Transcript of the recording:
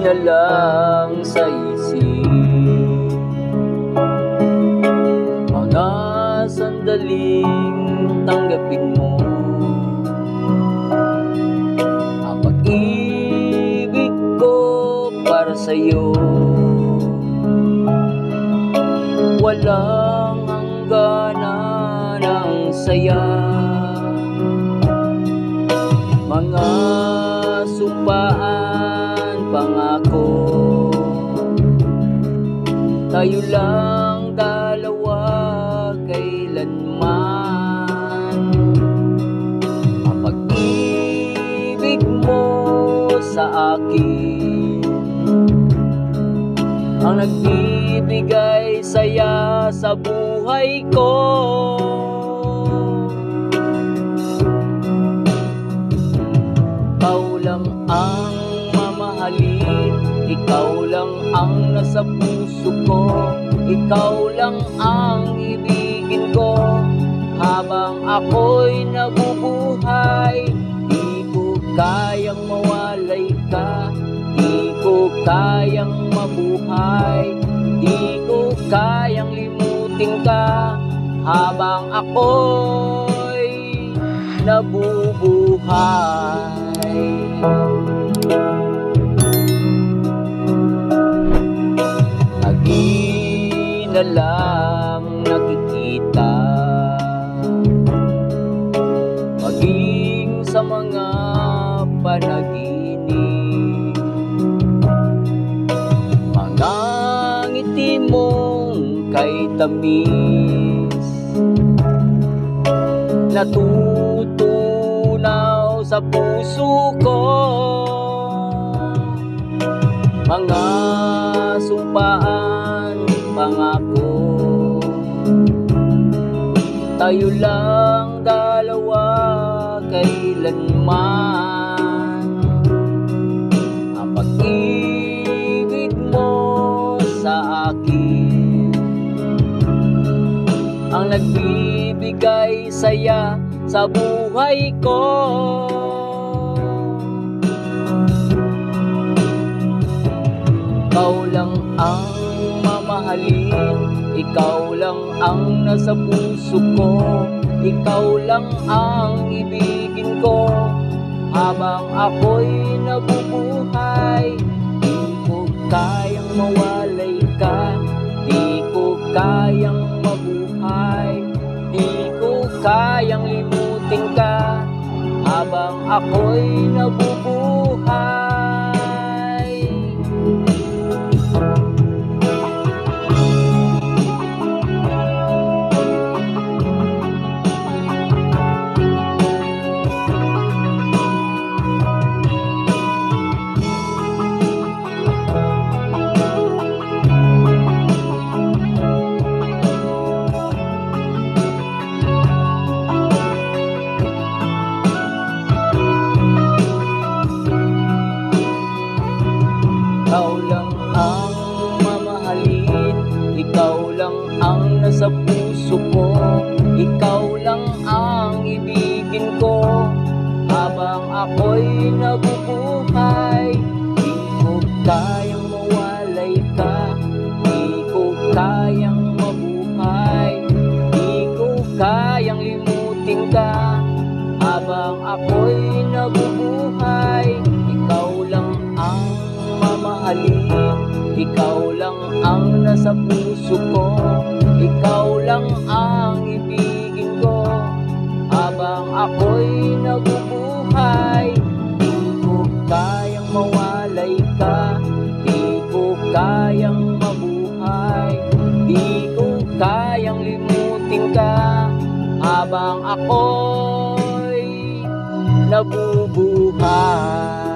na lang sa isip. Mga sandaling tanggapin mo. Ang pag-ibig ko para sa'yo. Walang hangganan ang saya. Mga sumpaan Tayo lang dalawa kailanman. Ang pag-ibig mo sa akin. Ang nagbibigay saya sa buhay ko. Ikaw lang ang mamahalin. Ikaw ang nasa puso ko Ikaw lang ang ibigin ko. Habang ako'y nabubuhay Di ko kayang mawalay ka. Di ko kayang mabuhay Di ko kayang limutin ka. Habang ako'y nabubuhay na lang nakikita. Maging sa mga panaginip. Mga ngiti mong kay tamis. Natutunaw sa puso ko. Mga sumpaan Tayo lang dalawa kailanman. Ang pag-ibig mo sa akin. Ang nagbibigay saya sa buhay ko. Ikaw lang ang mamahalin Ikaw lang ang nasa puso ko. Ikaw lang ang ibigin ko. Habang ako'y nabubuhay Di ko kayang mawalay ka. Di ko kayang mabuhay Di ko kayang limutin ka. Habang ako'y nabubuhay ang nasa puso ko. Ikaw lang ang ibigin ko. Habang ako'y nabubuhay Di ko kayang mawalay ka. Di ko kayang mabuhay Di ko kayang limutin ka. Habang ako'y nabubuhay Ikaw lang ang mamahalin Ikaw lang ang nasa puso ko Ikaw lang ang ibigin ko Habang ako'y nabubuhay. Di ko kayang mawalay ka Di ko kayang mabuhay. Di ko kayang limutin ka Habang ako'y nabubuhay